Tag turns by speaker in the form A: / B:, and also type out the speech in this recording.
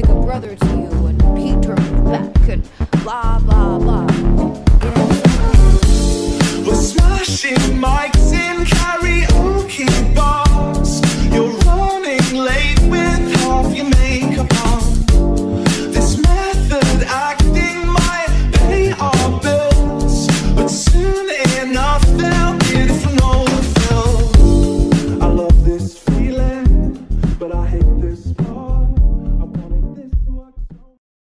A: like a brother to you, and he back, and blah, blah, blah. You?
B: We're smashing mics in karaoke bars. You're running late with half your makeup on. This method acting might pay our bills, but soon enough they'll be from no fill. I love this feeling, but I hate this part.